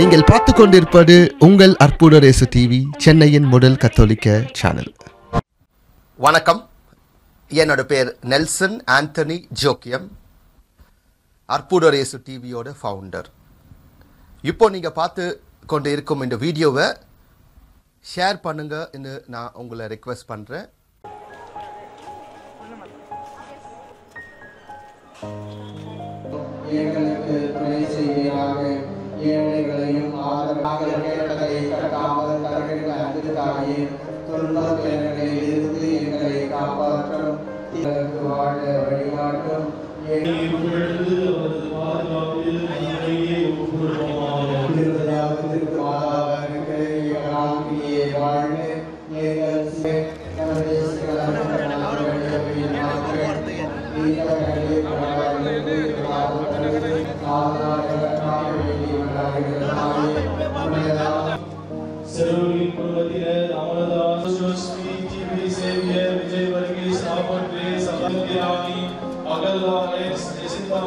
நீங்கள் பார்த்து கொண்டிருப்பது உங்கள் அற்புத ரேசு டிவி சென்னையின் முதல் கத்தோலிக்க சேனல் வணக்கம். என்னோட பேர் நெல்சன் ஆண்டனி ஜோக்கியம் அற்புதரேசு டிவியோட ஃபவுண்டர் இப்போ நீங்கள் பார்த்து கொண்டு இருக்கும் இந்த வீடியோவை ஷேர் பண்ணுங்கன்னு நான் உங்களை ரெக்வெஸ்ட் பண்ணுறேன் எங்களுக்கு அன்புக்காகவே துன்பத் துயரங்களில் இருந்து எங்களை காப்பாற்றும். வாழ வழிகாட்டும். திருவிழாவிற்கு சேவியர் விஜய் வர்கீஸ் ஆபட்ரே சபந்திராணி அகல்வாரே ஜெசிந்தா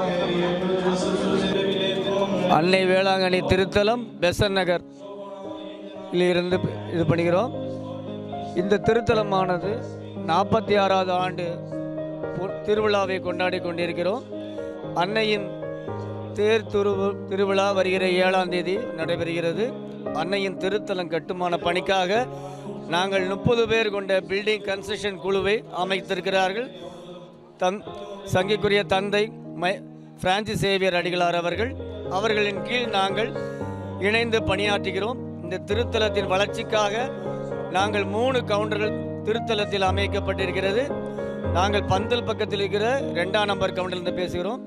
அன்னை வேளாங்கண்ணி திருத்தலம் பெசன் நகர் இருந்து இது பண்ணுகிறோம் இந்த திருத்தலமானது நாற்பத்தி ஆறாவது ஆண்டு திருவிழாவை கொண்டாடி கொண்டிருக்கிறோம். அன்னையின் தேர் துருவு திருவிழா வருகிற ஏழாம் தேதி நடைபெறுகிறது. அன்னையின் திருத்தலம் கட்டுமான பணிக்காக நாங்கள் முப்பது பேர் கொண்ட பில்டிங் கன்ஸ்ட்ரக்ஷன் குழுவை அமைத்திருக்கிறார்கள். தன் சங்கிக்குரிய தந்தை மை பிரான்சிஸ் சேவியர் அடிகளார் அவர்கள். அவர்களின் கீழ் நாங்கள் இணைந்து பணியாற்றுகிறோம். இந்த திருத்தலத்தின் வளர்ச்சிக்காக நாங்கள் மூணு கவுண்டர்கள் திருத்தலத்தில் அமைக்கப்பட்டிருக்கிறது. நாங்கள் பந்தல் பக்கத்தில் இருக்கிற ரெண்டாம் நம்பர் கவுண்டர்லேருந்து பேசுகிறோம்.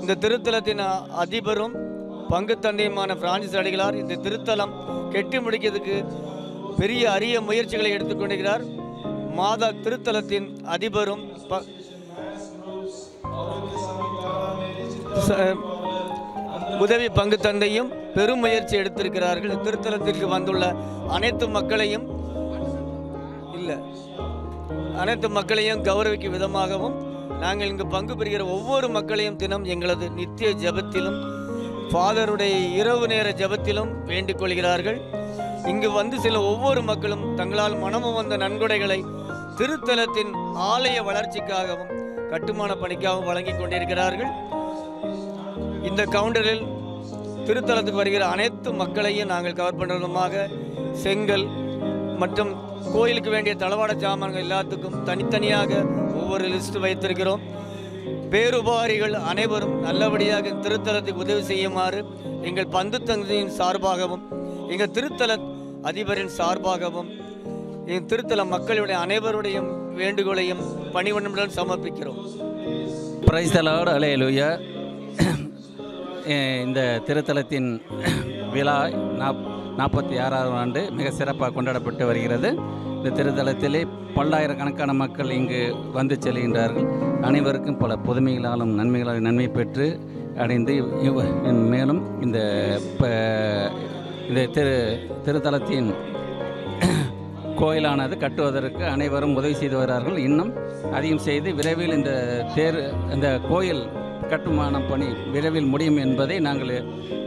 இந்த திருத்தலத்தின் அதிபரும் பங்கு தந்தையுமான பிரான்சிஸ் அடிகளார் இந்த திருத்தலம் கெட்டி முடிக்கிறதுக்கு பெரிய அரிய முயற்சிகளை எடுத்துக்கொண்டிருக்கிறார் மாதா திருத்தலத்தின் அதிபரும் ப- ச- உதவி பங்கு தந்தையும் பெரும் முயற்சி எடுத்திருக்கிறார்கள். திருத்தலத்திற்கு வந்துள்ள அனைத்து மக்களையும் இல்லை அனைத்து மக்களையும் கௌரவிக்கும் விதமாகவும் நாங்கள் இங்கு பங்கு பெறுகிற ஒவ்வொரு மக்களையும் தினம் எங்களது நித்திய ஜெபத்திலும் ஃபாதருடைய இரவு நேர ஜெபத்திலும் வேண்டிக் கொள்கிறார்கள். இங்கு வந்து சில ஒவ்வொரு மக்களும் தங்களால் மனமும் வந்த நன்கொடைகளை திருத்தலத்தின் ஆலய வளர்ச்சிக்காகவும் கட்டுமான பணிக்காகவும் வழங்கிக் கொண்டிருக்கிறார்கள். இந்த கவுண்டரில் திருத்தலத்துக்கு வருகிற அனைத்து மக்களையும் நாங்கள் கவர் பண்ணுறதுமாக செங்கல் மற்றும் கோயிலுக்கு வேண்டிய தளவாட சாமான்கள் எல்லாத்துக்கும் தனித்தனியாக ஒவ்வொரு லிஸ்ட் வைத்திருக்கிறோம். பேருபாரிகள் அனைவரும் நல்லபடியாக திருத்தலத்துக்கு உதவி செய்யுமாறு எங்கள் பந்து தங்கியின் சார்பாகவும் எங்கள் திருத்தல அதிபரின் சார்பாகவும் எங்கள் திருத்தல மக்களுடைய அனைவருடைய வேண்டுகோளையும் பணிவண்ணமுடன் சமர்ப்பிக்கிறோம். பிரைஸ்தலாடு அலையலுயா இந்த திருத்தலத்தின் விழா நாப் நாற்பத்தி ஆறாவது ஆண்டு மிக சிறப்பாக கொண்டாடப்பட்டு வருகிறது. இந்த திருத்தலத்திலே பல்லாயிரக்கணக்கான மக்கள் இங்கு வந்து செல்கின்றார்கள். அனைவருக்கும் பல புதுமைகளாலும் நன்மைகளாலும் நன்மை பெற்று அடைந்து மேலும் இந்த இது இந்த திரு திருத்தலத்தின் கோயிலானது. கட்டுவதற்கு அனைவரும் உதவி செய்து வருகிறார்கள் இன்னும் அதிகம் செய்து விரைவில் இந்த தேர் இந்த கோயில் கட்டுமானம் பணி விரைவில் முடியும் என்பதை நாங்கள்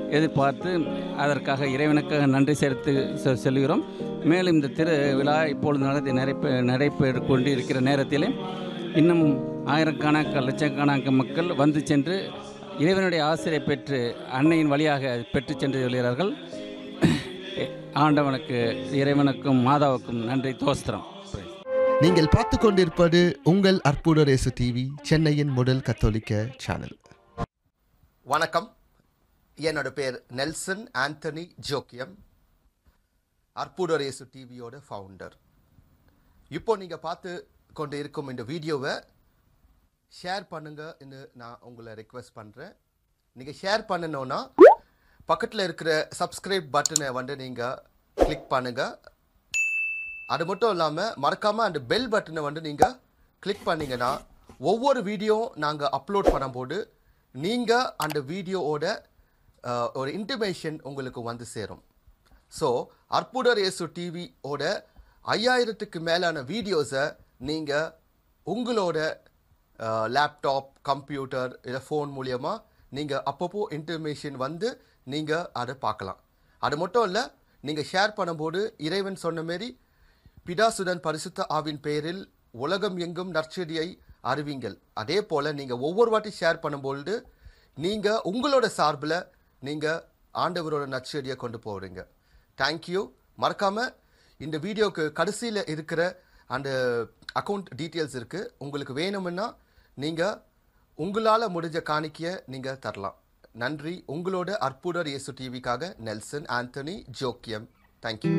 எதிர்பார்த்து அதற்காக இறைவனுக்காக நன்றி செலுத்து செ- செல்கிறோம். மேலும் இந்த திரு விழா இப்பொழுது நடத்தி நடைபெ நடைபெற்று கொண்டு இருக்கிற நேரத்திலே இன்னும் ஆயிரக்கணக்கான லட்சக்கணக்கான மக்கள் வந்து சென்று இறைவனுடைய ஆசிரியை பெற்று அன்னையின் வழியாக பெற்று சென்று வருகிறார்கள் ஆண்டவனுக்கு இறைவனுக்கும் மாதாவுக்கும் நன்றி தோஸ்திரம். நீங்கள் பார்த்து கொண்டிருப்பது உங்கள் அற்புத ரேசு டிவி சென்னையின் முதல் கத்தோலிக்க சேனல் வணக்கம். என்னோட பேர் நெல்சன் ஆண்டனி ஜோக்கியம் அற்புதரேசு டிவியோட ஃபவுண்டர் இப்போ நீங்கள் பார்த்து கொண்டு இருக்கும் இந்த வீடியோவை ஷேர் பண்ணுங்கன்னு நான் உங்களை ரெக்வெஸ்ட் பண்ணுறேன் நீங்கள் ஷேர் பண்ணணுன்னா பக்கத்தில் இருக்கிற சப்ஸ்கிரைப் பட்டனை வந்து நீங்கள் கிளிக் பண்ணுங்கள் அது மட்டும் இல்லாமல் மறக்காமல் அந்த பெல் பட்டனை வந்து நீங்கள் கிளிக் பண்ணிங்கன்னா ஒவ்வொரு வீடியோ நாங்கள் அப்லோட் பண்ணும்போது நீங்கள் அந்த வீடியோவோட ஒரு இன்டிமேஷன் உங்களுக்கு வந்து சேரும். ஸோ அற்புதர் இயேசு டிவியோட ஐயாயிரத்துக்கு மேலான வீடியோஸை நீங்கள் உங்களோட லேப்டாப் கம்ப்யூட்டர் இல்லை ஃபோன் மூலியமாக நீங்கள் அப்பப்போ இன்டர்மேஷன் வந்து நீங்கள் அதை பார்க்கலாம். அது மட்டும் இல்லை நீங்கள் ஷேர் பண்ணும்போது இறைவன் சொன்ன மாரி பிதாசுடன் பரிசுத்த ஆவின் பெயரில் உலகம் எங்கும் நற்செடியை அறிவிங்கள். அதே போல் நீங்கள் ஒவ்வொரு வாட்டி ஷேர் பண்ணும்பொழுது நீங்கள் உங்களோட சார்பில் நீங்கள் ஆண்டவரோட நற்செடியை கொண்டு போகிறீங்க தேங்க்யூ மறக்காமல் இந்த வீடியோக்கு கடைசியில் இருக்கிற அந்த அக்கௌண்ட் டீட்டெயில்ஸ் இருக்குது உங்களுக்கு வேணும்னா நீங்கள் உங்களால் முடிஞ்ச காணிக்கையை நீங்கள் தரலாம். நன்றி. உங்களோட அற்புதர் இயேசு டிவிக்காக Nelson Antony Jockiam. Thank you